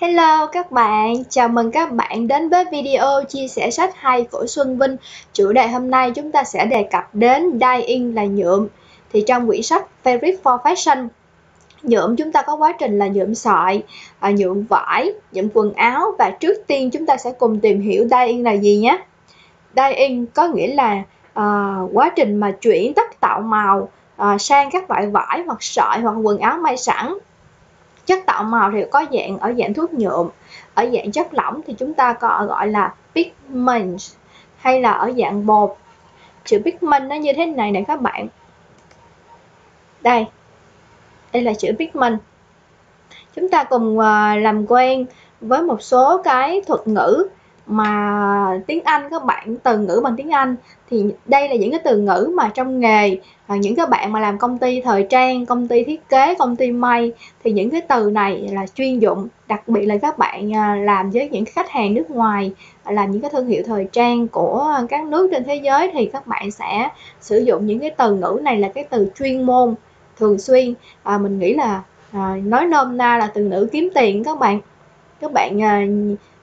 Hello các bạn, chào mừng các bạn đến với video chia sẻ sách hay của Xuân Vinh. Chủ đề hôm nay chúng ta sẽ đề cập đến dyeing là nhuộm. Thì trong quyển sách Fabric for Fashion, nhuộm chúng ta có quá trình là nhuộm sợi, à, nhuộm vải, nhuộm quần áo và trước tiên chúng ta sẽ cùng tìm hiểu dyeing là gì nhé. Dyeing có nghĩa là uh, quá trình mà chuyển tất tạo màu uh, sang các loại vải hoặc sợi hoặc quần áo may sẵn chất tạo màu thì có dạng ở dạng thuốc nhuộm, ở dạng chất lỏng thì chúng ta có gọi là pigment hay là ở dạng bột. Chữ pigment nó như thế này nè các bạn. Đây đây là chữ pigment. Chúng ta cùng ờ, làm quen với một số cái thuật ngữ mà tiếng Anh các bạn từ ngữ bằng tiếng Anh thì đây là những cái từ ngữ mà trong nghề và những các bạn mà làm công ty thời trang công ty thiết kế công ty may thì những cái từ này là chuyên dụng đặc biệt là các bạn à, làm với những khách hàng nước ngoài làm những cái thương hiệu thời trang của các nước trên thế giới thì các bạn sẽ sử dụng những cái từ ngữ này là cái từ chuyên môn thường xuyên. À, mình nghĩ là à, nói nôm na là từ ngữ kiếm tiền các bạn. Các bạn à,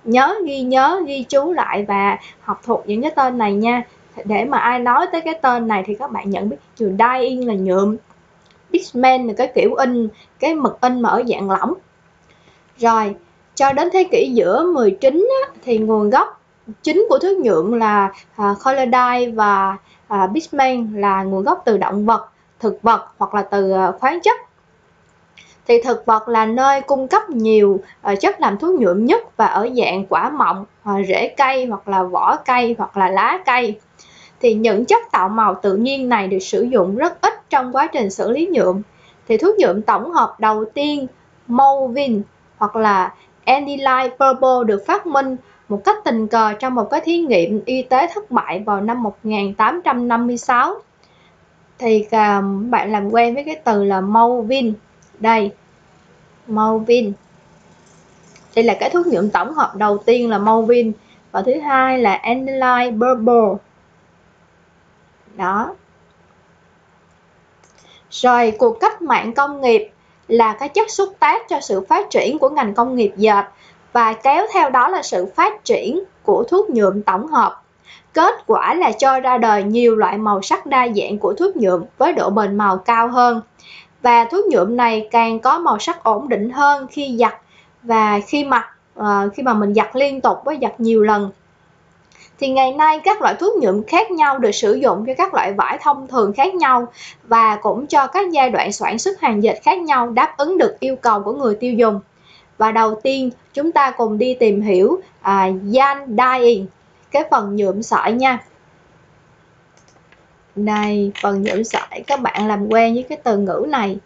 nhớ ghi nhớ ghi chú lại và học thuộc những cái tên này nha. Để mà ai nói tới cái tên này thì các bạn nhận biết từ dyeing là nhuộm pigment là cái kiểu in cái mực in mà ở dạng lỏng. Rồi cho đến thế kỷ giữa 19 á, thì nguồn gốc chính của thuốc nhuộm là à, uh, color và à, uh, pigment là nguồn gốc từ động vật thực vật hoặc là từ uh, khoáng chất thì thực vật là nơi cung cấp nhiều ờ, chất làm thuốc nhuộm nhất và ở dạng quả mọng ờ, rễ cây hoặc là vỏ cây hoặc là lá cây. Thì những chất tạo màu tự nhiên này được sử dụng rất ít trong quá trình xử lý nhuộm. Thì thuốc nhuộm tổng hợp đầu tiên Movin hoặc là Aniline Purple được phát minh một cách tình cờ trong một cái thí nghiệm y tế thất bại vào năm 1856 thì bạn làm quen với cái từ là Movin đây. Movin đây là cái thuốc nhuộm tổng hợp đầu tiên là Movin và thứ hai là Aniline Purple đó. Rồi, cuộc cách mạng công nghiệp là cái chất xúc tác cho sự phát triển của ngành công nghiệp dệt. Và kéo theo đó là sự phát triển của thuốc nhuộm tổng hợp. Kết quả là cho ra đời nhiều loại màu sắc đa dạng của thuốc nhuộm với độ bền màu cao hơn. Và thuốc nhuộm này càng có màu sắc ổn định hơn khi giặt và khi mặc à, khi mà mình giặt liên tục với giặt nhiều lần thì ngày nay các loại thuốc nhuộm khác nhau được sử dụng cho các loại vải thông thường khác nhau và cũng cho các giai đoạn sản xuất hàng dệt khác nhau đáp ứng được yêu cầu của người tiêu dùng. Và đầu tiên chúng ta cùng đi tìm hiểu à, yarn dyeing, cái phần nhuộm sợi nha. Này, phần nhuộm sợi các bạn làm quen với cái từ ngữ này.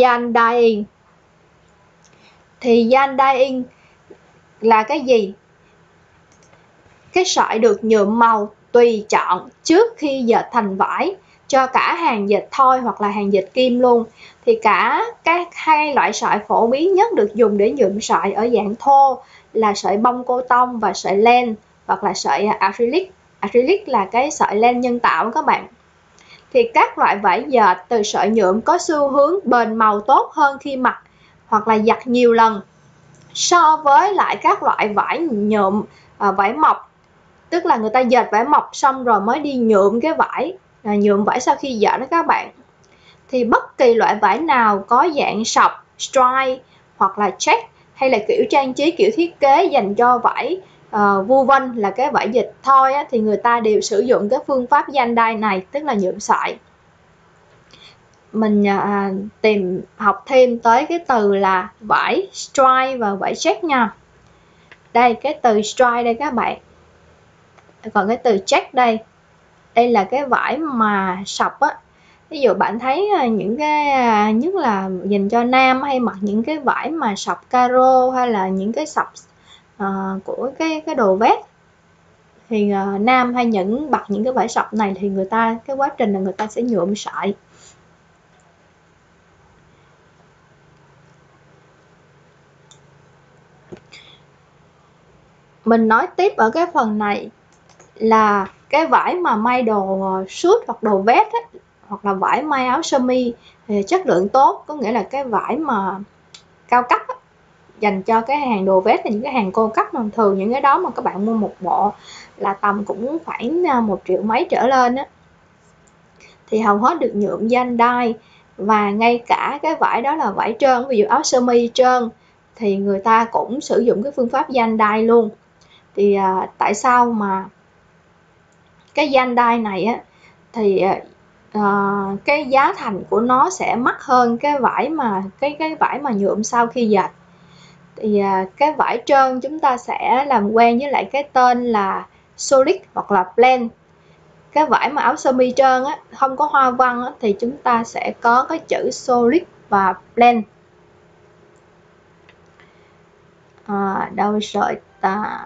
Yarn Dying Thì yarn Dying là cái gì? cái sợi được nhuộm màu tùy chọn trước khi dệt thành vải cho cả hàng dệt thoi hoặc là hàng dệt kim luôn thì cả các hai loại sợi phổ biến nhất được dùng để nhuộm sợi ở dạng thô là sợi bông cô tông và sợi len hoặc là sợi acrylic acrylic là cái sợi len nhân tạo các bạn. Thì các loại vải dệt từ sợi nhuộm có xu hướng bền màu tốt hơn khi mặc hoặc là giặt nhiều lần so với lại các loại vải nhuộm à, vải mọc tức là người ta dệt vải mọc xong rồi mới đi nhuộm cái vải à, nhuộm vải sau khi dệt đó các bạn. Thì bất kỳ loại vải nào có dạng sọc stripe hoặc là check hay là kiểu trang trí kiểu thiết kế dành cho vải uh, vu vân là cái vải dịch thôi á, thì người ta đều sử dụng cái phương pháp gian đai này tức là nhuộm sợi mình à, tìm học thêm tới cái từ là vải stripe và vải check nha. Đây cái từ stripe đây các bạn. Còn cái từ check đây đây là cái vải mà sọc á. Ví dụ bạn thấy à, những cái à, nhất là dành cho nam hay mặc những cái vải mà sọc caro hay là những cái sọc uh, của cái cái đồ vét. Thì uh, nam hay những bật những cái vải sọc này thì người ta cái quá trình là người ta sẽ nhuộm sợi. Mình nói tiếp ở cái phần này là cái vải mà may đồ ờ, suit hoặc đồ vest ấy, hoặc là vải may áo sơ mi thì chất lượng tốt có nghĩa là cái vải mà cao cấp ấy, dành cho cái hàng đồ vest là những cái hàng cô cấp mà thường những cái đó mà các bạn mua một bộ là tầm cũng khoảng à, một triệu mấy trở lên á. Thì hầu hết được nhuộm danh đai và ngay cả cái vải đó là vải trơn ví dụ áo sơ mi trơn thì người ta cũng sử dụng cái phương pháp danh đai luôn. Thì à, tại sao mà cái danh đai này á thì à, à cái giá thành của nó sẽ mắc hơn cái vải mà cái cái vải mà nhuộm sau khi dệt? Thì à, cái vải trơn chúng ta sẽ làm quen với lại cái tên là solid hoặc là blend cái vải mà áo sơ mi trơn á không có hoa văn á, thì chúng ta sẽ có cái chữ solid và blend à, đâu rồi ta?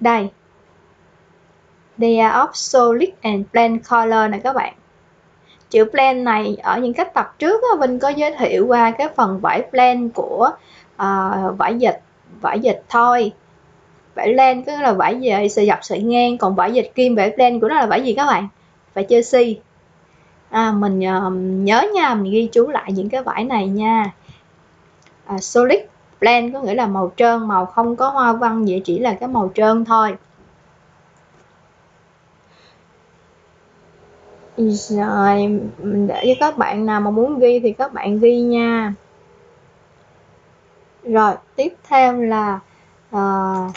Đây. They are of solid and blend color này các bạn. Chữ blend này ở những cách tập trước á, Vinh có giới thiệu qua cái phần vải blend của uh, vải dệt vải dệt thôi vải len tức là vải về sợi dọc sợi ngang còn vải dệt kim vải len của nó là vải gì các bạn? Vải jersey à, mình uh, nhớ nha mình ghi chú lại những cái vải này nha. À, solid blend có nghĩa là màu trơn màu không có hoa văn vậy chỉ là cái màu trơn thôi. Rồi mình để cho các bạn nào mà muốn ghi thì các bạn ghi nha rồi tiếp theo là uh,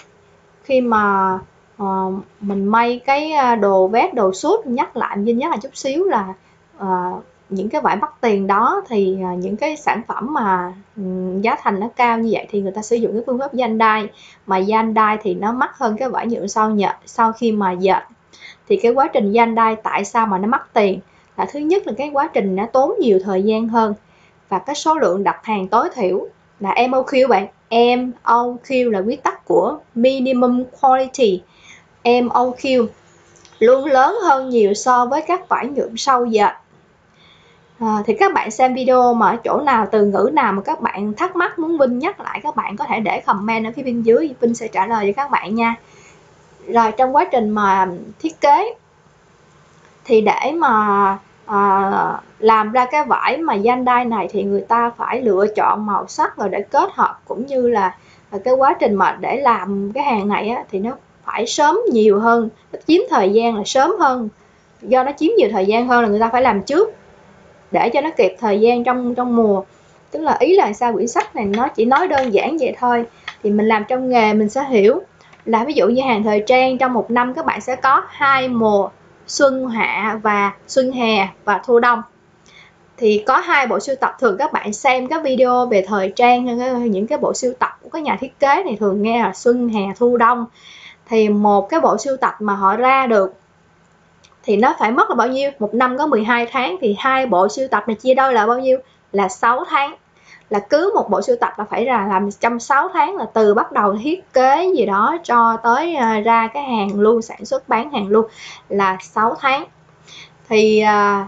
khi mà uh, mình may cái ờ, đồ vest đồ suit nhắc lại mình nhắc là chút xíu là uh, những cái vải bắt tiền đó thì uh, những cái sản phẩm mà um, giá thành nó cao như vậy thì người ta sử dụng cái phương pháp gian đai mà gian đai thì nó mắc hơn cái vải nhựa sau nhợt sau khi mà dệt. Thì cái quá trình gian đai tại sao mà nó mắc tiền? Là thứ nhất là cái quá trình nó tốn nhiều thời gian hơn và cái số lượng đặt hàng tối thiểu là MOQ bạn. MOQ là quy tắc của minimum quality. MOQ luôn lớn hơn nhiều so với các vải nhuộm sâu dệt à, thì các bạn xem video mà ở chỗ nào từ ngữ nào mà các bạn thắc mắc muốn Vinh nhắc lại các bạn có thể để comment ở phía bên dưới. Vinh sẽ trả lời cho các bạn nha. Rồi trong quá trình mà thiết kế thì để mà à, làm ra cái vải mà gian đai này thì người ta phải lựa chọn màu sắc rồi để kết hợp cũng như là à, cái quá trình mà để làm cái hàng này á, thì nó phải sớm nhiều hơn nó chiếm thời gian là sớm hơn. Do nó chiếm nhiều thời gian hơn là người ta phải làm trước để cho nó kịp thời gian trong trong mùa. Tức là ý là sao? Quyển sách này nó chỉ nói đơn giản vậy thôi thì mình làm trong nghề mình sẽ hiểu. Là ví dụ như hàng thời trang trong một năm các bạn sẽ có hai mùa xuân hạ và xuân hè và thu đông. Thì có hai bộ sưu tập thường các bạn xem các video về thời trang những cái bộ sưu tập của các nhà thiết kế này thường nghe là xuân hè, thu đông. Thì một cái bộ sưu tập mà họ ra được thì nó phải mất là bao nhiêu? Một năm có 12 tháng thì hai bộ sưu tập này chia đôi là bao nhiêu? Là 6 tháng là cứ một bộ sưu tập là phải là làm trong 6 tháng là từ bắt đầu thiết kế gì đó cho tới uh, ra cái hàng luôn sản xuất bán hàng luôn là 6 tháng. Thì uh,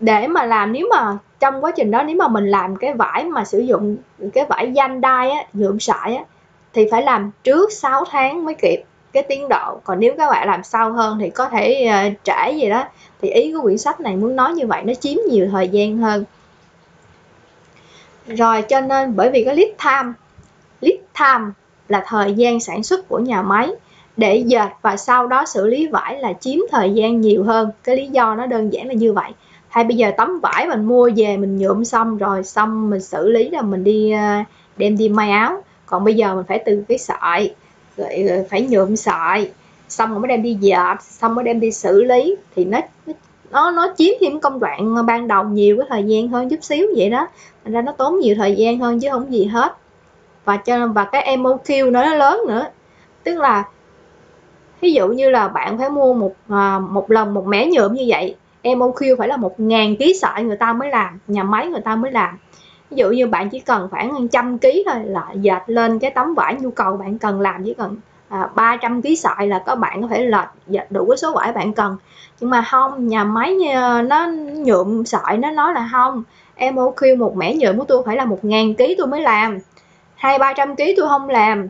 để mà làm nếu mà trong quá trình đó nếu mà mình làm cái vải mà sử dụng cái vải danh đai á nhuộm sợi á thì phải làm trước 6 tháng mới kịp cái tiến độ. Còn nếu các bạn làm sau hơn thì có thể uh, trễ gì đó. Thì ý của quyển sách này muốn nói như vậy nó chiếm nhiều thời gian hơn rồi cho nên bởi vì cái lead time lead time là thời gian sản xuất của nhà máy. Để dệt và sau đó xử lý vải là chiếm thời gian nhiều hơn. Cái lý do nó đơn giản là như vậy. Hay bây giờ tấm vải mình mua về mình nhuộm xong rồi xong mình xử lý là mình đi à, đem đi may áo. Còn bây giờ mình phải từ cái sợi rồi phải nhuộm sợi. Xong rồi mới đem đi dệt, xong mới đem đi xử lý. Thì nó nó nó chiếm thêm công đoạn ban đầu nhiều cái thời gian hơn chút xíu vậy đó. Thành ra nó tốn nhiều thời gian hơn chứ không gì hết. Và cho và cái MOQ nó lớn nữa. Tức là ví dụ như là bạn phải mua một à, một lần một mẻ nhuộm như vậy MOQ phải là một ngàn ký sợi người ta mới làm nhà máy người ta mới làm. Ví dụ như bạn chỉ cần khoảng trăm ký thôi là dệt lên cái tấm vải nhu cầu bạn cần làm chỉ cần à, 300 ký sợi là các bạn có thể lệch đủ cái số vải bạn cần. Nhưng mà không nhà máy ờ, nó nhuộm sợi nó nói là không. Em ok một mẻ nhuộm của tôi phải là một ngàn ký tôi mới làm. Hai ba trăm ký tôi không làm.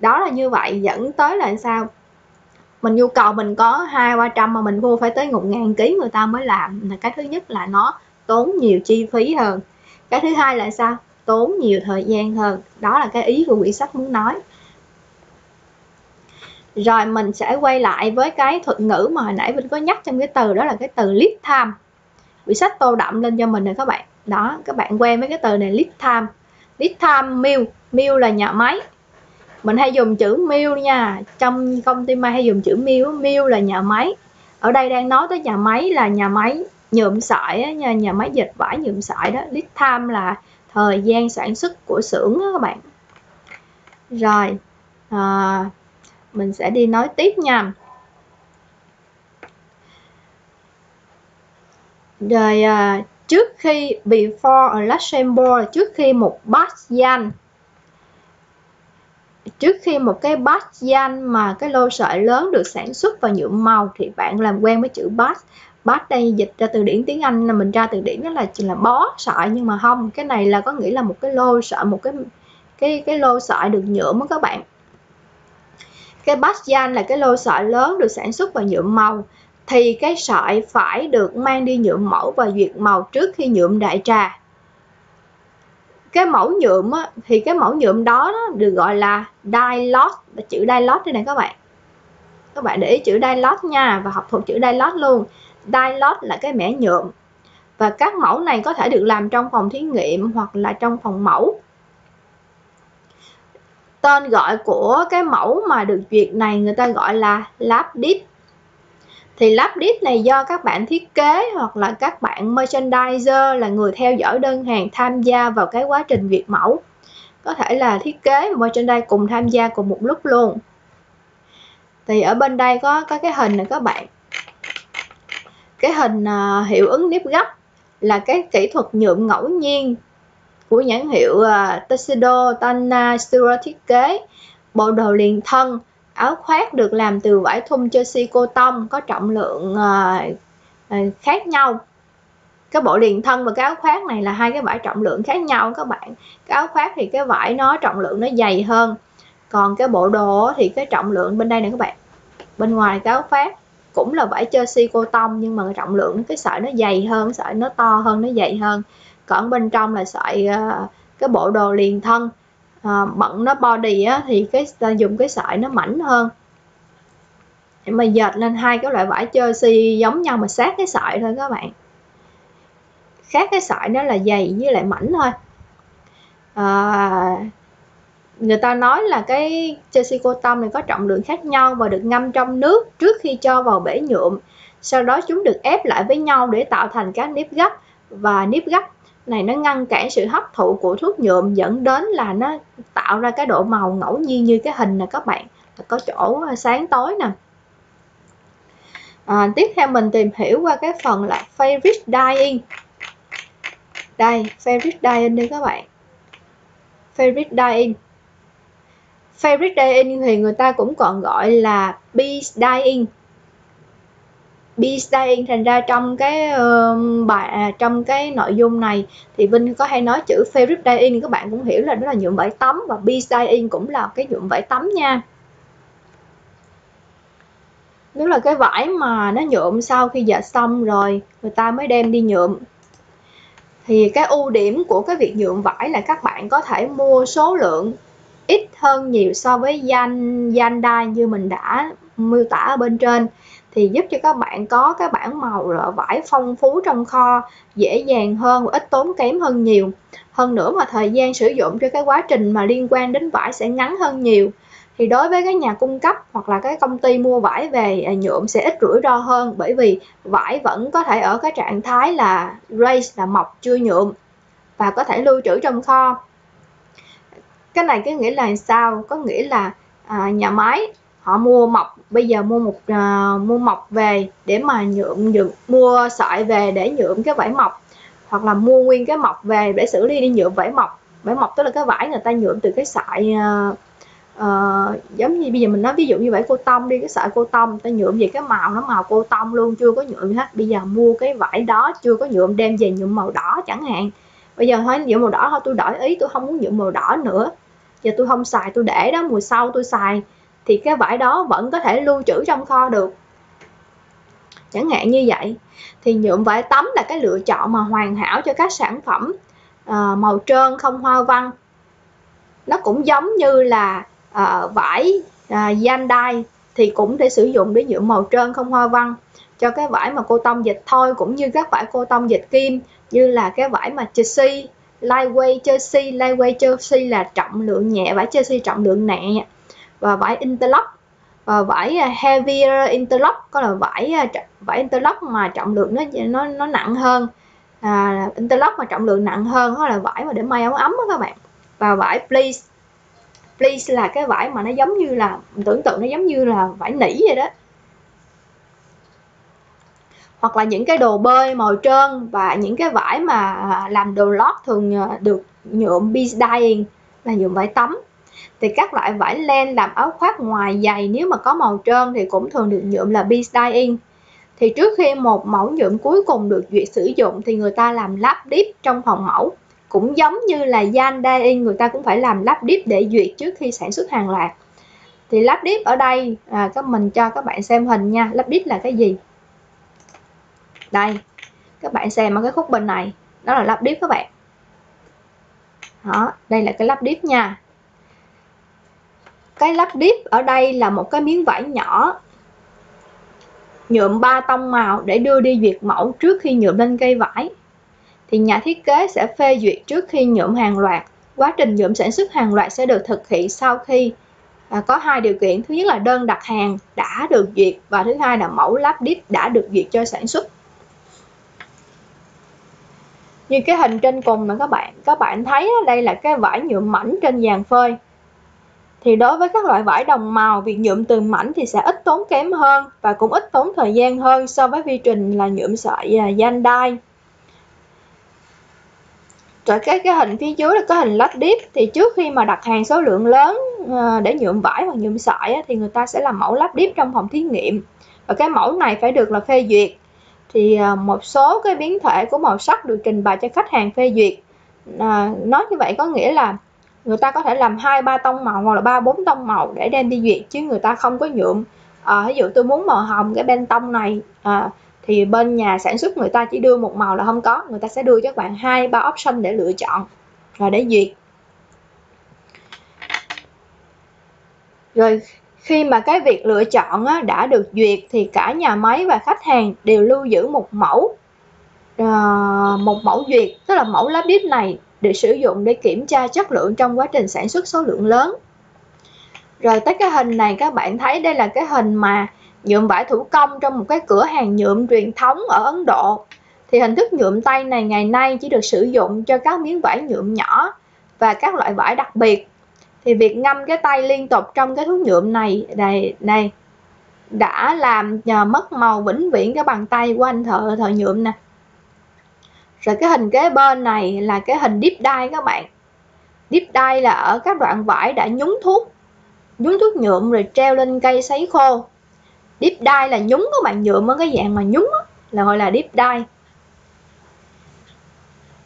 Đó là như vậy dẫn tới là sao? Mình nhu cầu mình có hai ba trăm mà mình mua phải tới một ngàn ký người ta mới làm. Là cái thứ nhất là nó tốn nhiều chi phí hơn. Cái thứ hai là sao? Tốn nhiều thời gian hơn. Đó là cái ý của quyển sách muốn nói rồi mình sẽ quay lại với cái thuật ngữ mà hồi nãy mình có nhắc trong cái từ đó là cái từ lead time. Quyển sách tô đậm lên cho mình rồi các bạn. Đó các bạn quen với cái từ này lead time. Lead time mill. Mill là nhà máy. Mình hay dùng chữ mill nha. Trong công ty may hay dùng chữ mill mill là nhà máy. Ở đây đang nói tới nhà máy là nhà máy nhuộm sợi nhà, nhà máy dệt vải nhuộm sợi đó. Lead time là thời gian sản xuất của xưởng đó các bạn. Rồi à, mình sẽ đi nói tiếp nha. Rồi à, trước khi before a Luxembourg trước khi một batch danh, trước khi một cái batch danh mà cái lô sợi lớn được sản xuất và nhuộm màu thì bạn làm quen với chữ batch batch đây dịch ra từ điển tiếng Anh là mình ra từ điển đó là chỉ là bó sợi nhưng mà không cái này là có nghĩa là một cái lô sợi một cái cái cái lô sợi được nhuộm đó các bạn cái batch là cái lô sợi lớn được sản xuất và nhuộm màu thì cái sợi phải được mang đi nhuộm mẫu và duyệt màu trước khi nhuộm đại trà. Cái mẫu nhuộm á, thì cái mẫu nhuộm đó, đó được gọi là dye lot chữ dye lot đây này các bạn. Các bạn để ý chữ dye lot nha và học thuộc chữ dye lot luôn. Dye lot là cái mẻ nhuộm. Và các mẫu này có thể được làm trong phòng thí nghiệm hoặc là trong phòng mẫu tên gọi của cái mẫu mà được duyệt này người ta gọi là lab dip thì lab dip này do các bạn thiết kế hoặc là các bạn merchandiser là người theo dõi đơn hàng tham gia vào cái quá trình duyệt mẫu. Có thể là thiết kế và merchandise cùng tham gia cùng một lúc luôn. Thì ở bên đây có có cái hình này các bạn. Cái hình uh, hiệu ứng nếp gấp là cái kỹ thuật nhuộm ngẫu nhiên của nhãn hiệu uh, Tuxedo Tana Studio thiết kế. Bộ đồ liền thân áo khoác được làm từ vải thun Chelsea cotton có trọng lượng uh, uh, khác nhau. Cái bộ liền thân và cái áo khoác này là hai cái vải trọng lượng khác nhau các bạn. Cái áo khoác thì cái vải nó trọng lượng nó dày hơn. Còn cái bộ đồ thì cái trọng lượng bên đây nè các bạn. Bên ngoài cái áo khoác cũng là vải Chelsea cotton nhưng mà trọng lượng cái sợi nó dày hơn sợi nó to hơn nó dày hơn còn bên trong là sợi uh, cái bộ đồ liền thân. Uh, bận nó body á, thì cái ta dùng cái sợi nó mảnh hơn. Để mà dệt lên hai cái loại vải jersey giống nhau mà sát cái sợi thôi các bạn. Khác cái sợi đó là dày với lại mảnh thôi. À, người ta nói là cái jersey cotton này có trọng lượng khác nhau và được ngâm trong nước trước khi cho vào bể nhuộm. Sau đó chúng được ép lại với nhau để tạo thành các nếp gấp. Và nếp gấp này nó ngăn cản sự hấp thụ của thuốc nhuộm dẫn đến là nó tạo ra cái độ màu ngẫu nhiên như cái hình này các bạn. Có chỗ à, sáng tối nè. À, tiếp theo mình tìm hiểu qua cái phần là favorite dyeing. Đây favorite dyeing đi các bạn. Favorite dyeing. Favorite dyeing thì người ta cũng còn gọi là bead dyeing bead dyeing thành ra trong cái uh, bài à, trong cái nội dung này thì Vinh có hay nói chữ fabric dyeing các bạn cũng hiểu là đó là nhuộm vải tắm và bead dyeing cũng là cái nhuộm vải tắm nha. Nếu là cái vải mà nó nhuộm sau khi dệt xong rồi người ta mới đem đi nhuộm. Thì cái ưu điểm của cái việc nhuộm vải là các bạn có thể mua số lượng ít hơn nhiều so với danh danh đai như mình đã miêu tả ở bên trên thì giúp cho các bạn có cái bảng màu vải phong phú trong kho dễ dàng hơn và ít tốn kém hơn nhiều. Hơn nữa mà thời gian sử dụng cho cái quá trình mà liên quan đến vải sẽ ngắn hơn nhiều. Thì đối với cái nhà cung cấp hoặc là cái công ty mua vải về à, nhuộm sẽ ít rủi ro hơn bởi vì vải vẫn có thể ở cái trạng thái là race là mọc chưa nhuộm và có thể lưu trữ trong kho. Cái này có nghĩa là sao? Có nghĩa là à, nhà máy họ mua mọc bây giờ mua một uh, à, mua mọc về để mà nhuộm nhuộm mua sợi về để nhuộm cái vải mọc hoặc là mua nguyên cái mọc về để xử lý đi nhuộm vải mọc vải mọc tức là cái vải người ta nhuộm từ cái sợi uh, uh, giống như bây giờ mình nói ví dụ như vải cô tông đi cái sợi cô tông ta nhuộm về cái màu nó màu cô tông luôn chưa có nhuộm hết. Bây giờ mua cái vải đó chưa có nhuộm đem về nhuộm màu đỏ chẳng hạn. Bây giờ thôi nhuộm màu đỏ thôi tôi đổi ý tôi không muốn nhuộm màu đỏ nữa. Giờ tôi không xài tôi để đó mùa sau tôi xài thì cái vải đó vẫn có thể lưu trữ trong kho được. Chẳng hạn như vậy thì nhuộm vải tắm là cái lựa chọn mà hoàn hảo cho các sản phẩm à, màu trơn không hoa văn. Nó cũng giống như là à, vải à, gian đai thì cũng thể sử dụng để nhuộm màu trơn không hoa văn. Cho cái vải mà cô tông dịch thôi cũng như các vải cô tông dịch kim như là cái vải mà chelsea lightweight chelsea lightweight chelsea là trọng lượng nhẹ vải chelsea trọng lượng nặng và vải interlock. Và vải à, heavier interlock có là vải à, vải interlock mà trọng lượng nó nó nó nặng hơn. À, interlock mà trọng lượng nặng hơn đó là vải mà để may áo ấm đó các bạn. Và vải please. Please là cái vải mà nó giống như là tưởng tượng nó giống như là vải nỉ vậy đó. Hoặc là những cái đồ bơi màu trơn và những cái vải mà à, làm đồ lót thường được nhuộm beach dyeing là nhuộm vải tắm thì các loại vải len làm áo khoác ngoài dày nếu mà có màu trơn thì cũng thường được nhuộm là beach dyeing. Thì trước khi một mẫu nhuộm cuối cùng được duyệt sử dụng thì người ta làm lắp dip trong phòng mẫu. Cũng giống như là gian dyeing người ta cũng phải làm lắp dip để duyệt trước khi sản xuất hàng loạt. Thì lắp dip ở đây à, các mình cho các bạn xem hình nha. Lắp dip là cái gì? Đây các bạn xem ở cái khúc bên này. Đó là lắp điếp các bạn. Đó đây là cái lắp điếp nha cái lắp đít ở đây là một cái miếng vải nhỏ. Nhuộm ba tông màu để đưa đi duyệt mẫu trước khi nhuộm lên cây vải. Thì nhà thiết kế sẽ phê duyệt trước khi nhuộm hàng loạt. Quá trình nhuộm sản xuất hàng loạt sẽ được thực hiện sau khi à, có hai điều kiện. Thứ nhất là đơn đặt hàng đã được duyệt và thứ hai là mẫu lắp đít đã được duyệt cho sản xuất. Như cái hình trên cùng mà các bạn các bạn thấy đây là cái vải nhuộm mảnh trên dàn phơi thì đối với các loại vải đồng màu việc nhuộm từng mảnh thì sẽ ít tốn kém hơn và cũng ít tốn thời gian hơn so với quy trình là nhuộm sợi à, gian đai rồi cái cái hình phía dưới là cái hình lách điếp thì trước khi mà đặt hàng số lượng lớn à, để nhuộm vải hoặc nhuộm sợi thì người ta sẽ làm mẫu lắp điếp trong phòng thí nghiệm. Và cái mẫu này phải được là phê duyệt. Thì à, một số cái biến thể của màu sắc được trình bày cho khách hàng phê duyệt. À, nói như vậy có nghĩa là người ta có thể làm hai ba tông màu hoặc là ba bốn tông màu để đem đi duyệt chứ người ta không có nhuộm. À, ví dụ tôi muốn màu hồng cái bên tông này à, thì bên nhà sản xuất người ta chỉ đưa một màu là không có. Người ta sẽ đưa cho các bạn hai ba option để lựa chọn và để duyệt. Rồi khi mà cái việc lựa chọn á, đã được duyệt thì cả nhà máy và khách hàng đều lưu giữ một mẫu à, một mẫu duyệt tức là mẫu lá đít này để sử dụng để kiểm tra chất lượng trong quá trình sản xuất số lượng lớn. Rồi tới cái hình này, các bạn thấy đây là cái hình mà nhuộm vải thủ công trong một cái cửa hàng nhuộm truyền thống ở Ấn Độ. Thì hình thức nhuộm tay này ngày nay chỉ được sử dụng cho các miếng vải nhuộm nhỏ và các loại vải đặc biệt. Thì việc ngâm cái tay liên tục trong cái thuốc nhuộm này này này đã làm nhờ mất màu vĩnh viễn cái bàn tay của anh thợ thợ nhuộm nè rồi cái hình kế bên này là cái hình deep dye các bạn. Deep dye là ở các đoạn vải đã nhúng thuốc nhúng thuốc nhuộm rồi treo lên cây sấy khô. Deep dye là nhúng các bạn nhuộm ở cái dạng mà nhúng đó, là gọi là deep dye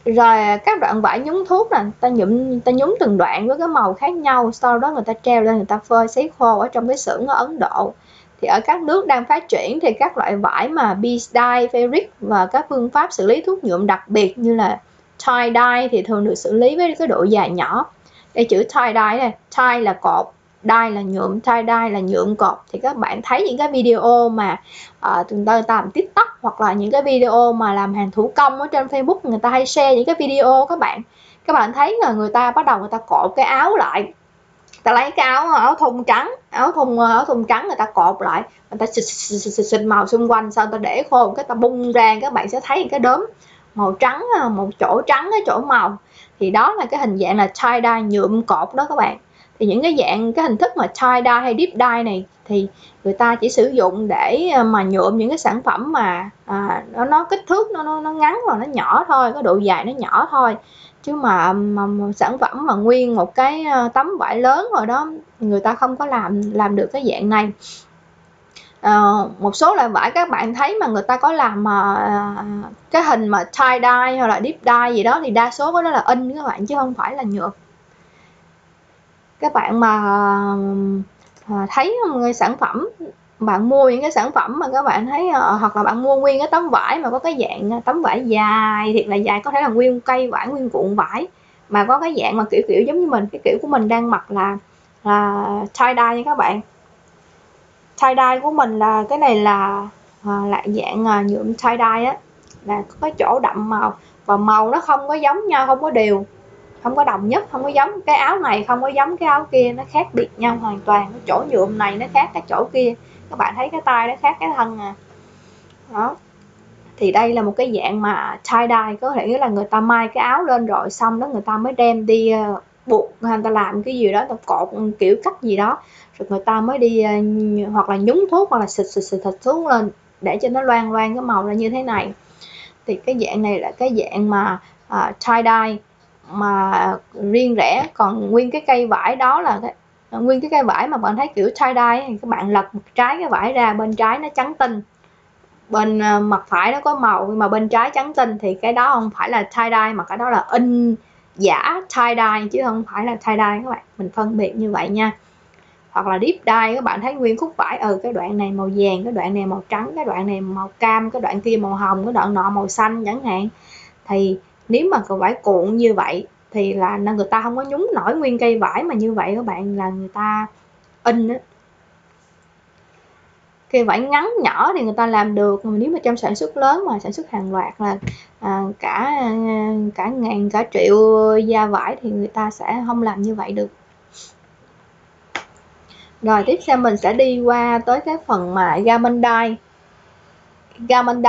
rồi các đoạn vải nhúng thuốc nè ta nhuộm ta nhúng từng đoạn với cái màu khác nhau sau đó người ta treo lên người ta phơi sấy khô ở trong cái xưởng ở Ấn Độ thì ở các nước đang phát triển thì các loại vải mà bead dye, fabric và các phương pháp xử lý thuốc nhuộm đặc biệt như là tie dye thì thường được xử lý với cái độ dài nhỏ. Đây chữ tie dye này tie là cột dye là nhuộm tie dye là nhuộm cột. Thì các bạn thấy những cái video mà ờ, uh, chúng ta làm tiktok hoặc là những cái video mà làm hàng thủ công ở trên facebook người ta hay share những cái video các bạn. Các bạn thấy là người ta bắt đầu người ta cột cái áo lại ta lấy cái áo áo thun trắng áo thun áo thun trắng người ta cột lại. Người ta xịt, xịt, xịt, xịt, xịt màu xung quanh sau ta để khô cái ta bung ra các bạn sẽ thấy cái đốm màu trắng à, một chỗ trắng cái chỗ màu. Thì đó là cái hình dạng là tie dye nhuộm cột đó các bạn. Thì những cái dạng cái hình thức mà tie dye hay deep dye này thì người ta chỉ sử dụng để à, mà nhuộm những cái sản phẩm mà à, nó nó kích thước nó nó, nó ngắn và nó nhỏ thôi có độ dài nó nhỏ thôi chứ mà, mà, mà sản phẩm mà nguyên một cái ờ, tấm vải lớn rồi đó người ta không có làm làm được cái dạng này. À, một số loại vải các bạn thấy mà người ta có làm mà à, cái hình mà tie dye hoặc là deep dye gì đó thì đa số của đó là in các bạn chứ không phải là nhựa. Các bạn mà à, thấy người sản phẩm bạn mua những cái sản phẩm mà các bạn thấy uh, hoặc là bạn mua nguyên cái tấm vải mà có cái dạng ờ, tấm vải dài thiệt là dài có thể là nguyên cây vải nguyên cuộn vải mà có cái dạng mà kiểu kiểu giống như mình cái kiểu của mình đang mặc là là tie dye nha các bạn. Tie dye của mình là cái này là à, là dạng à, nhuộm tie dye á là có cái chỗ đậm màu và màu nó không có giống nhau không có đều không có đồng nhất không có giống. Cái áo này không có giống cái áo kia nó khác biệt nhau hoàn toàn. Cái chỗ nhuộm này nó khác cái chỗ kia các bạn thấy cái tay nó khác cái thân à. Đó. Thì đây là một cái dạng mà tie dye có thể là người ta may cái áo lên rồi xong đó người ta mới đem đi ờ, buộc người ta làm cái gì đó ta cột kiểu cách gì đó. Rồi người ta mới đi ờ, hoặc là nhúng thuốc hoặc là xịt xịt xịt thịt xuống lên để cho nó loang loang cái màu ra như thế này. Thì cái dạng này là cái dạng mà uh, tie dye mà riêng rẽ. Còn nguyên cái cây vải đó là cái, Ờ, nguyên cái cây vải mà bạn thấy kiểu tie dye thì các bạn lật một trái cái vải ra, bên trái nó trắng tinh. Bên ờ, mặt phải nó có màu, nhưng mà bên trái trắng tinh thì cái đó không phải là tie dye mà cái đó là in giả tie dye, chứ không phải là tie dye các bạn. Mình phân biệt như vậy nha. Hoặc là deep dye, các bạn thấy nguyên khúc vải ừ cái đoạn này màu vàng, cái đoạn này màu trắng, cái đoạn này màu cam, cái đoạn kia màu hồng, cái đoạn nọ màu xanh chẳng hạn. Thì nếu mà cái vải cuộn như vậy thì là người ta không có nhúng nổi nguyên cây vải mà như vậy các bạn là người ta in á. Cây vải ngắn nhỏ thì người ta làm được mà nếu mà trong sản xuất lớn mà sản xuất hàng loạt là à, cả à, cả ngàn cả triệu da vải thì người ta sẽ không làm như vậy được. Rồi tiếp theo mình sẽ đi qua tới cái phần mà gamon dye gamon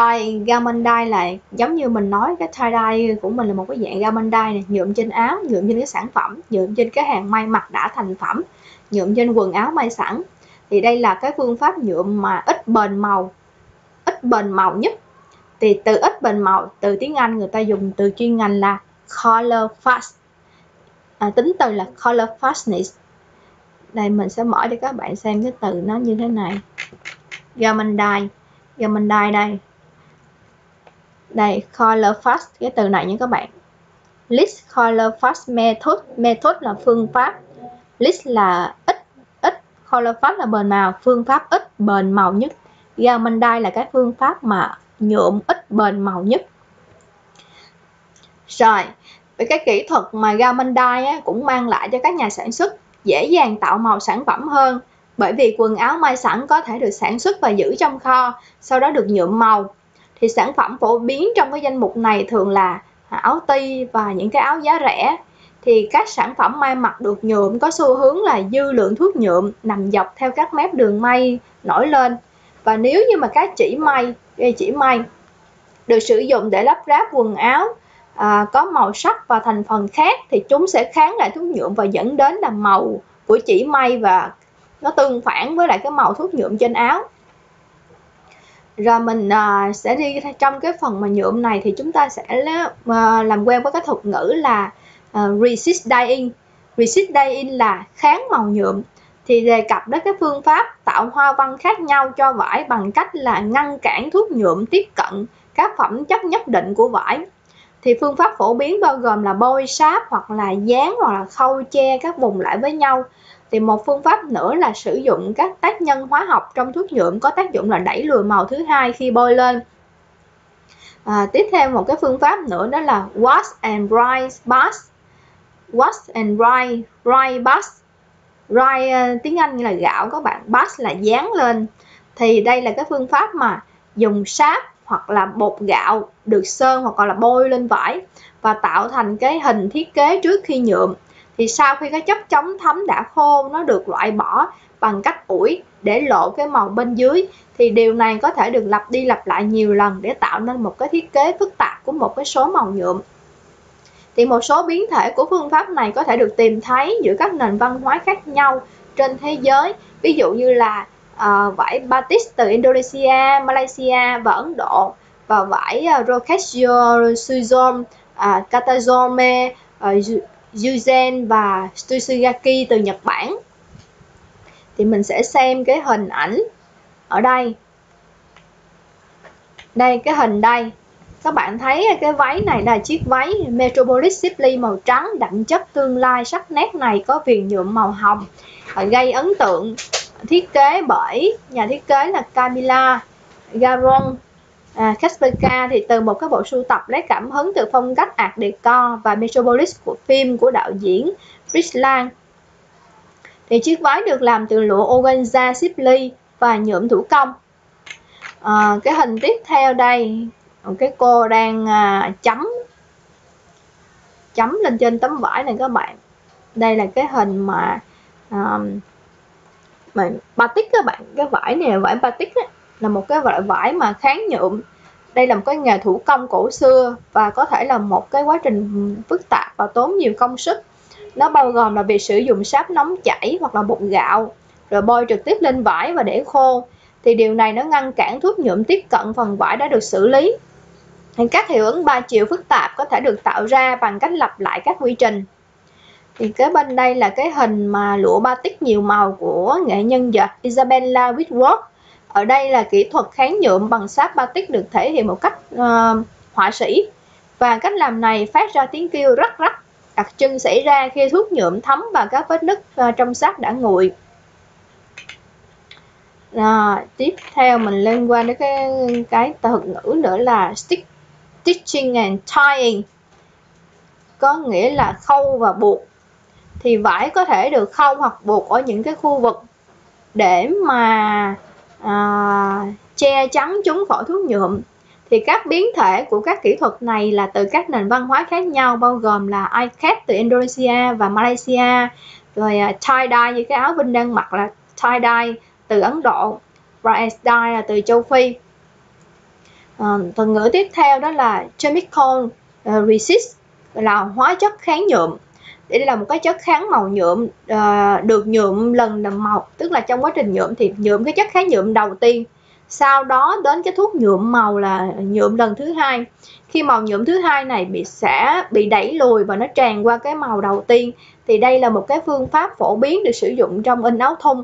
dye là giống như mình nói cái tie dye của mình là một cái dạng gamon dye này nhuộm trên áo nhuộm trên cái sản phẩm nhuộm trên cái hàng may mặc đã thành phẩm nhuộm trên quần áo may sẵn. Thì đây là cái phương pháp nhuộm mà ít bền màu ít bền màu nhất. Thì từ ít bền màu từ tiếng Anh người ta dùng từ chuyên ngành là color fast. À, tính từ là color fastness. Đây mình sẽ mở cho các bạn xem cái từ nó như thế này. Gamon giờ mình đài đây đây color fast cái từ này nha các bạn. List color fast method method là phương pháp. List là ít ít color fast là bền màu phương pháp ít bền màu nhất. Giờ mình đài là cái phương pháp mà nhuộm ít bền màu nhất. Rồi với cái kỹ thuật mà gamon á, cũng mang lại cho các nhà sản xuất dễ dàng tạo màu sản phẩm hơn bởi vì quần áo may sẵn có thể được sản xuất và giữ trong kho, sau đó được nhuộm màu. Thì sản phẩm phổ biến trong cái danh mục này thường là áo ti và những cái áo giá rẻ. Thì các sản phẩm may mặc được nhuộm có xu hướng là dư lượng thuốc nhuộm nằm dọc theo các mép đường may nổi lên. Và nếu như mà các chỉ may, dây chỉ may được sử dụng để lắp ráp quần áo à, có màu sắc và thành phần khác thì chúng sẽ kháng lại thuốc nhuộm và dẫn đến là màu của chỉ may và nó tương phản với lại cái màu thuốc nhuộm trên áo. Rồi mình uh, sẽ đi trong cái phần mà nhuộm này thì chúng ta sẽ uh, làm quen với cái thuật ngữ là uh, resist dyeing. Resist dyeing là kháng màu nhuộm. Thì đề cập đến cái phương pháp tạo hoa văn khác nhau cho vải bằng cách là ngăn cản thuốc nhuộm tiếp cận các phẩm chất nhất định của vải. Thì phương pháp phổ biến bao gồm là bôi sáp hoặc là dán hoặc là khâu che các vùng lại với nhau thì một phương pháp nữa là sử dụng các tác nhân hóa học trong thuốc nhuộm có tác dụng là đẩy lùi màu thứ hai khi bôi lên. À, tiếp theo một cái phương pháp nữa đó là wash and dry bath wash and dry dry bath dry uh, tiếng Anh như là gạo các bạn. Bath là dán lên. Thì đây là cái phương pháp mà dùng sáp hoặc là bột gạo được sơn hoặc là bôi lên vải và tạo thành cái hình thiết kế trước khi nhuộm thì sau khi cái chất chống thấm đã khô nó được loại bỏ bằng cách ủi để lộ cái màu bên dưới thì điều này có thể được lặp đi lặp lại nhiều lần để tạo nên một cái thiết kế phức tạp của một cái số màu nhuộm. Thì một số biến thể của phương pháp này có thể được tìm thấy giữa các nền văn hóa khác nhau trên thế giới ví dụ như là uh, vải batik từ Indonesia, Malaysia và Ấn Độ và vải ờ, uh, Rocasio, Suzon, uh, ờ, Katazome, uh, Yuzen và Tsushigaki từ Nhật Bản. Thì mình sẽ xem cái hình ảnh ở đây. Đây, cái hình đây. Các bạn thấy cái váy này là chiếc váy Metropolis Simply màu trắng, đậm chất tương lai sắc nét này có viền nhuộm màu hồng gây ấn tượng. Thiết kế bởi, nhà thiết kế là Camila Garon à, Kasperka thì từ một cái bộ sưu tập lấy cảm hứng từ phong cách art deco và metropolis của phim của đạo diễn Fritz Lang. Thì chiếc váy được làm từ lụa organza Sibley ly và nhuộm thủ công. À, cái hình tiếp theo đây cái cô đang à, chấm chấm lên trên tấm vải này các bạn. Đây là cái hình mà um, mà batik các bạn cái vải này là vải batik ấy, là một cái loại vải mà kháng nhuộm. Đây là một cái nghề thủ công cổ xưa và có thể là một cái quá trình phức tạp và tốn nhiều công sức. Nó bao gồm là việc sử dụng sáp nóng chảy hoặc là bột gạo, rồi bôi trực tiếp lên vải và để khô. Thì điều này nó ngăn cản thuốc nhuộm tiếp cận phần vải đã được xử lý. Thì các hiệu ứng ba chiều phức tạp có thể được tạo ra bằng cách lặp lại các quy trình. Thì kế bên đây là cái hình mà lụa batik nhiều màu của nghệ nhân dệt Isabella Whitworth ở đây là kỹ thuật kháng nhuộm bằng sáp batik được thể hiện một cách uh, họa sĩ. Và cách làm này phát ra tiếng kêu rắc rắc. Đặc trưng xảy ra khi thuốc nhuộm thấm vào các vết nứt uh, trong sáp đã nguội. Rồi, tiếp theo mình liên quan đến cái cái từ ngữ nữa là stitch, stitching and tying. Có nghĩa là khâu và buộc. Thì vải có thể được khâu hoặc buộc ở những cái khu vực để mà à, che chắn chúng khỏi thuốc nhuộm. Thì các biến thể của các kỹ thuật này là từ các nền văn hóa khác nhau bao gồm là iCat từ Indonesia và Malaysia rồi uh, tie-dye như cái áo Vinh đang mặc là tie-dye từ Ấn Độ và dye là từ châu Phi. À, từ ngữ tiếp theo đó là chemical uh, resist là hóa chất kháng nhuộm đây là một cái chất kháng màu nhuộm uh, được nhuộm lần làm màu tức là trong quá trình nhuộm thì nhuộm cái chất kháng nhuộm đầu tiên. Sau đó đến cái thuốc nhuộm màu là nhuộm lần thứ hai. Khi màu nhuộm thứ hai này bị sẽ bị đẩy lùi và nó tràn qua cái màu đầu tiên thì đây là một cái phương pháp phổ biến được sử dụng trong in áo thun.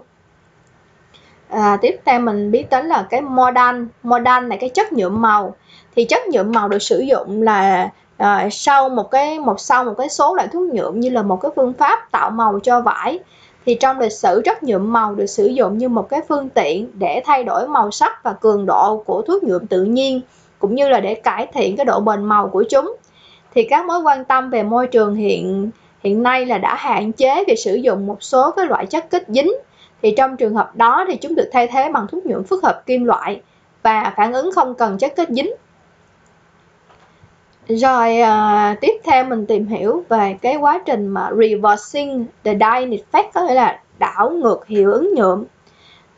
À, tiếp theo mình biết đến là cái modan modan là cái chất nhuộm màu. Thì chất nhuộm màu được sử dụng là à, sau một cái một sau một cái số loại thuốc nhuộm như là một cái phương pháp tạo màu cho vải thì trong lịch sử chất nhuộm màu được sử dụng như một cái phương tiện để thay đổi màu sắc và cường độ của thuốc nhuộm tự nhiên cũng như là để cải thiện cái độ bền màu của chúng. Thì các mối quan tâm về môi trường hiện hiện nay là đã hạn chế việc sử dụng một số cái loại chất kết dính. Thì trong trường hợp đó thì chúng được thay thế bằng thuốc nhuộm phức hợp kim loại và phản ứng không cần chất kết dính rồi uh, tiếp theo mình tìm hiểu về cái quá trình mà reversing the dye effect có nghĩa là đảo ngược hiệu ứng nhuộm.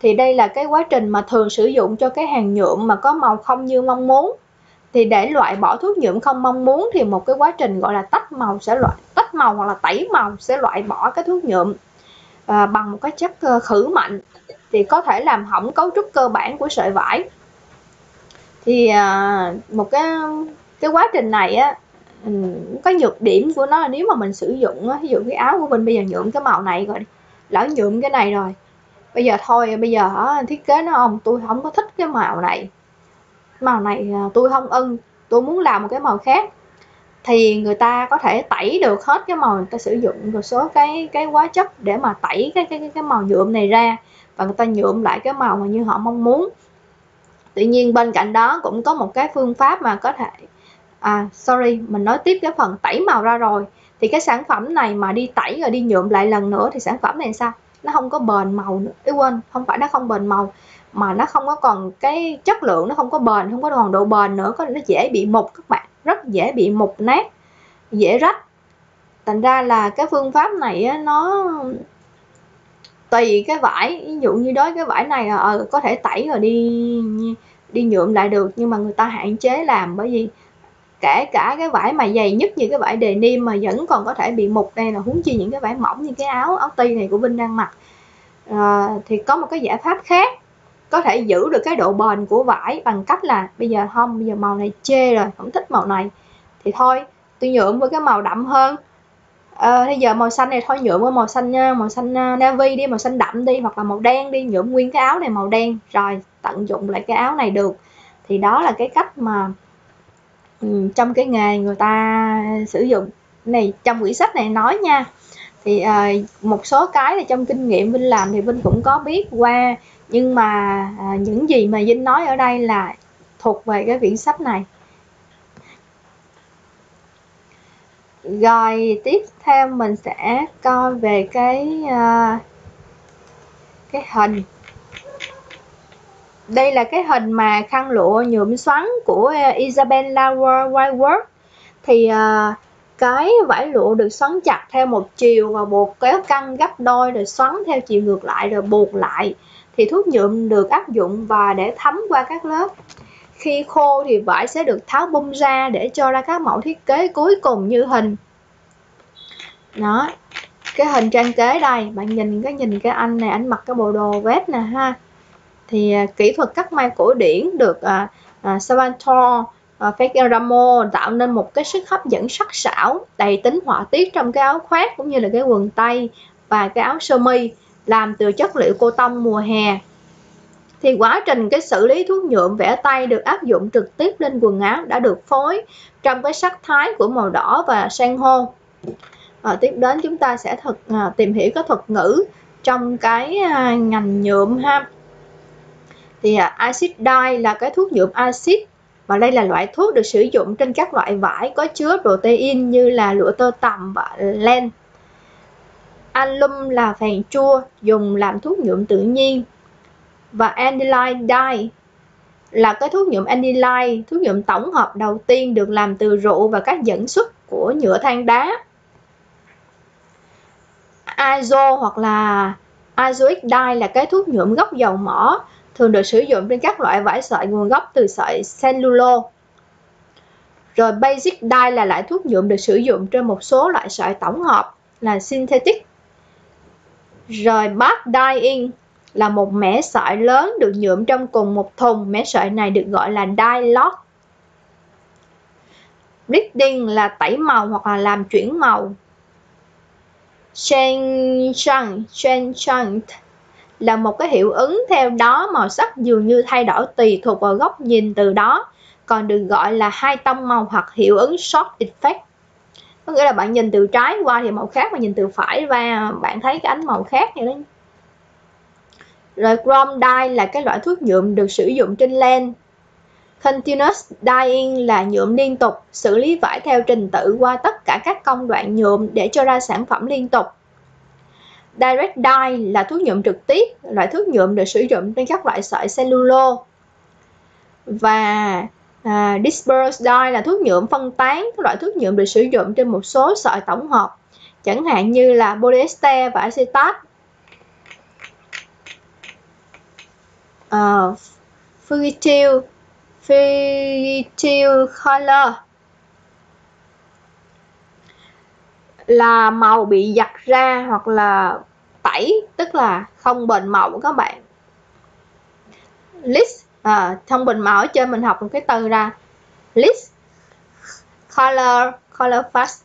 Thì đây là cái quá trình mà thường sử dụng cho cái hàng nhuộm mà có màu không như mong muốn. Thì để loại bỏ thuốc nhuộm không mong muốn thì một cái quá trình gọi là tách màu sẽ loại tách màu hoặc là tẩy màu sẽ loại bỏ cái thuốc nhuộm à, bằng một cái chất ờ, khử mạnh. Thì có thể làm hỏng cấu trúc cơ bản của sợi vải. Thì à, một cái cái quá trình này á có nhược điểm của nó là nếu mà mình sử dụng á, ví dụ cái áo của mình bây giờ nhuộm cái màu này rồi lỡ nhuộm cái này rồi bây giờ thôi bây giờ thiết kế nó không tôi không có thích cái màu này. Màu này à, tôi không ưng tôi muốn làm một cái màu khác. Thì người ta có thể tẩy được hết cái màu người ta sử dụng một số cái cái hóa chất để mà tẩy cái cái cái màu nhuộm này ra và người ta nhuộm lại cái màu mà như họ mong muốn. Tuy nhiên bên cạnh đó cũng có một cái phương pháp mà có thể à sorry mình nói tiếp cái phần tẩy màu ra rồi. Thì cái sản phẩm này mà đi tẩy rồi đi nhuộm lại lần nữa thì sản phẩm này sao? Nó không có bền màu nữa. Ý quên không phải nó không bền màu mà nó không có còn cái chất lượng nó không có bền không có còn độ bền nữa có nó dễ bị mục các bạn. Rất dễ bị mục nát dễ rách. Thành ra là cái phương pháp này á, nó tùy cái vải. Ví dụ như đối cái vải này là ờ, có thể tẩy rồi đi đi nhuộm lại được nhưng mà người ta hạn chế làm bởi vì kể cả cái vải mà dày nhất như cái vải đề niêm mà vẫn còn có thể bị mục đây là huống chi những cái vải mỏng như cái áo áo ti này của Vinh đang mặc. À, thì có một cái giải pháp khác có thể giữ được cái độ bền của vải bằng cách là bây giờ không bây giờ màu này chê rồi không thích màu này. Thì thôi tôi nhuộm với cái màu đậm hơn. À, bây giờ màu xanh này thôi nhuộm với màu xanh ờ, màu xanh navy đi màu xanh đậm đi hoặc là màu đen đi nhuộm nguyên cái áo này màu đen rồi tận dụng lại cái áo này được. Thì đó là cái cách mà trong cái nghề người ta sử dụng. Này trong quyển sách này nói nha. Thì à, một số cái là trong kinh nghiệm Vinh làm thì Vinh cũng có biết qua. Nhưng mà à, những gì mà Vinh nói ở đây là thuộc về cái quyển sách này. Rồi tiếp theo mình sẽ coi về cái uh, cái hình đây là cái hình mà khăn lụa nhuộm xoắn của ờ, Isabella Whiteworth. Thì uh, cái vải lụa được xoắn chặt theo một chiều và buộc kéo căng gấp đôi rồi xoắn theo chiều ngược lại rồi buộc lại. Thì thuốc nhuộm được áp dụng và để thấm qua các lớp. Khi khô thì vải sẽ được tháo bung ra để cho ra các mẫu thiết kế cuối cùng như hình. Đó cái hình trang kế đây. Bạn nhìn cái nhìn cái anh này anh mặc cái bộ đồ vest nè ha thì à, kỹ thuật cắt may cổ điển được à, à, Salvatore à, Ferragamo tạo nên một cái sức hấp dẫn sắc sảo đầy tính họa tiết trong cái áo khoác cũng như là cái quần tây và cái áo sơ mi làm từ chất liệu cô tông mùa hè. Thì quá trình cái xử lý thuốc nhuộm vẽ tay được áp dụng trực tiếp lên quần áo đã được phối trong cái sắc thái của màu đỏ và san hô. À, tiếp đến chúng ta sẽ thực à, tìm hiểu cái thuật ngữ trong cái à, ngành nhuộm ha thì à, axit dye là cái thuốc nhuộm axit và đây là loại thuốc được sử dụng trên các loại vải có chứa protein như là lụa tơ tằm và len alum là phèn chua dùng làm thuốc nhuộm tự nhiên và aniline dye là cái thuốc nhuộm aniline, thuốc nhuộm tổng hợp đầu tiên được làm từ rượu và các dẫn xuất của nhựa than đá. Azo hoặc là azoic dye là cái thuốc nhuộm gốc dầu mỏ, thường được sử dụng trên các loại vải sợi nguồn gốc từ sợi cellulose. Rồi basic dye là loại thuốc nhuộm được sử dụng trên một số loại sợi tổng hợp là synthetic. Rồi bath dyeing là một mẻ sợi lớn được nhuộm trong cùng một thùng. Mẻ sợi này được gọi là dye lot. Bleeding là tẩy màu hoặc là làm chuyển màu. Change, change là một cái hiệu ứng theo đó màu sắc dường như thay đổi tùy thuộc vào góc nhìn từ đó. Còn được gọi là hai tông màu hoặc hiệu ứng short effect. Có nghĩa là bạn nhìn từ trái qua thì màu khác mà nhìn từ phải và bạn thấy cái ánh màu khác vậy đó. Rồi chrome dye là cái loại thuốc nhuộm được sử dụng trên len. Continuous dyeing là nhuộm liên tục, xử lý vải theo trình tự qua tất cả các công đoạn nhuộm để cho ra sản phẩm liên tục. Direct dye là thuốc nhuộm trực tiếp, loại thuốc nhuộm được sử dụng trên các loại sợi cellulose. Và à, dispersed dye là thuốc nhuộm phân tán, loại thuốc nhuộm được sử dụng trên một số sợi tổng hợp, chẳng hạn như là polyester và acetate. À, uh, fugitive fugitive color là màu bị giặt ra hoặc là tẩy tức là không bền màu các bạn. List à, thông bình màu ở trên mình học một cái từ ra. List. Color color fast.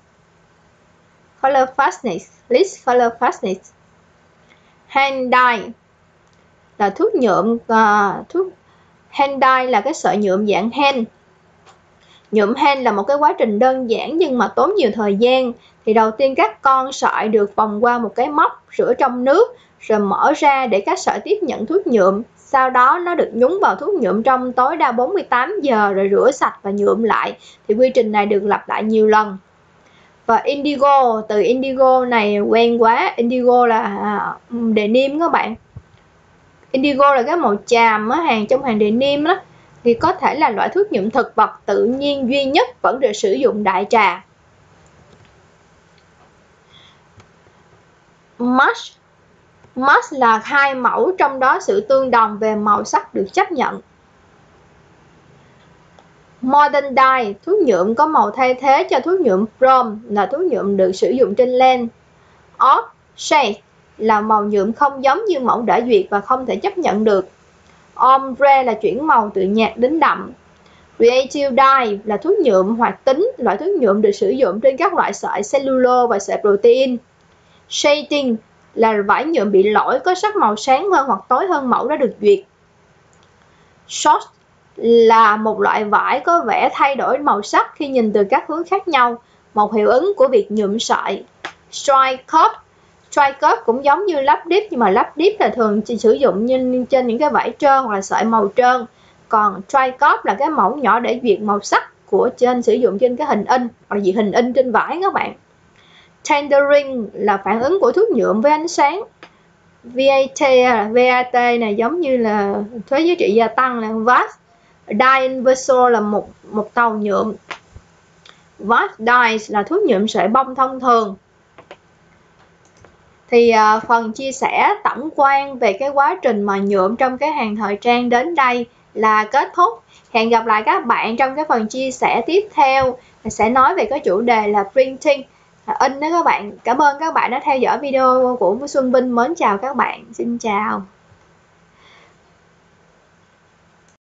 Color fastness. List color fastness. Hand dye. Là thuốc nhuộm uh, thuốc hand dye là cái sợi nhuộm dạng hand nhuộm hen là một cái quá trình đơn giản nhưng mà tốn nhiều thời gian. Thì đầu tiên các con sợi được vòng qua một cái móc rửa trong nước rồi mở ra để các sợi tiếp nhận thuốc nhuộm. Sau đó nó được nhúng vào thuốc nhuộm trong tối đa 48 giờ rồi rửa sạch và nhuộm lại. Thì quy trình này được lặp lại nhiều lần. Và indigo từ indigo này quen quá. Indigo là à, denim các bạn. Indigo là cái màu chàm á, hàng trong hàng denim đó thì có thể là loại thuốc nhuộm thực vật tự nhiên duy nhất vẫn được sử dụng đại trà Mush Mush là hai mẫu trong đó sự tương đồng về màu sắc được chấp nhận Modern dye, thuốc nhuộm có màu thay thế cho thuốc nhuộm chrome là thuốc nhuộm được sử dụng trên len. Off shade là màu nhuộm không giống như mẫu đã duyệt và không thể chấp nhận được. Ombre là chuyển màu từ nhạt đến đậm. Creative dye là thuốc nhuộm hoạt tính, loại thuốc nhuộm được sử dụng trên các loại sợi cellulose và sợi protein. Shading là vải nhuộm bị lỗi có sắc màu sáng hơn hoặc tối hơn mẫu đã được duyệt. Short là một loại vải có vẻ thay đổi màu sắc khi nhìn từ các hướng khác nhau, một hiệu ứng của việc nhuộm sợi. Stripe cut try cốt cũng giống như lắp dip nhưng mà lắp dip là thường chỉ sử dụng như trên những cái vải trơn hoặc là sợi màu trơn. Còn try cốt là cái mẫu nhỏ để duyệt màu sắc của trên, sử dụng trên cái hình in, hoặc là duyệt hình in trên vải các bạn. Tendering là phản ứng của thuốc nhuộm với ánh sáng. VAT VAT này giống như là thuế giá trị gia tăng là VAT dye inversor là một một tàu nhuộm. VAT dyes là thuốc nhuộm sợi bông thông thường thì uh, phần chia sẻ tổng quan về cái quá trình mà nhuộm trong cái hàng thời trang đến đây là kết thúc. Hẹn gặp lại các bạn trong cái phần chia sẻ tiếp theo. Sẽ nói về cái chủ đề là printing. À, in đó các bạn. Cảm ơn các bạn đã theo dõi video của Xuân Vinh mến chào các bạn. Xin chào.